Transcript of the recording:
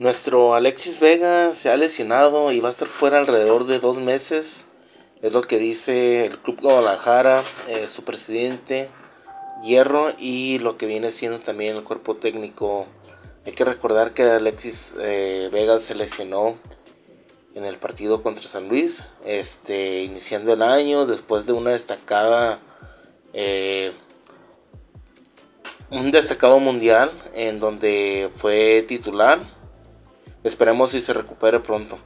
Nuestro Alexis Vega se ha lesionado y va a estar fuera alrededor de dos meses. Es lo que dice el Club Guadalajara, eh, su presidente Hierro y lo que viene siendo también el cuerpo técnico. Hay que recordar que Alexis eh, Vega se lesionó en el partido contra San Luis, este, iniciando el año después de una destacada, eh, un destacado mundial en donde fue titular. Esperemos si se recupere pronto.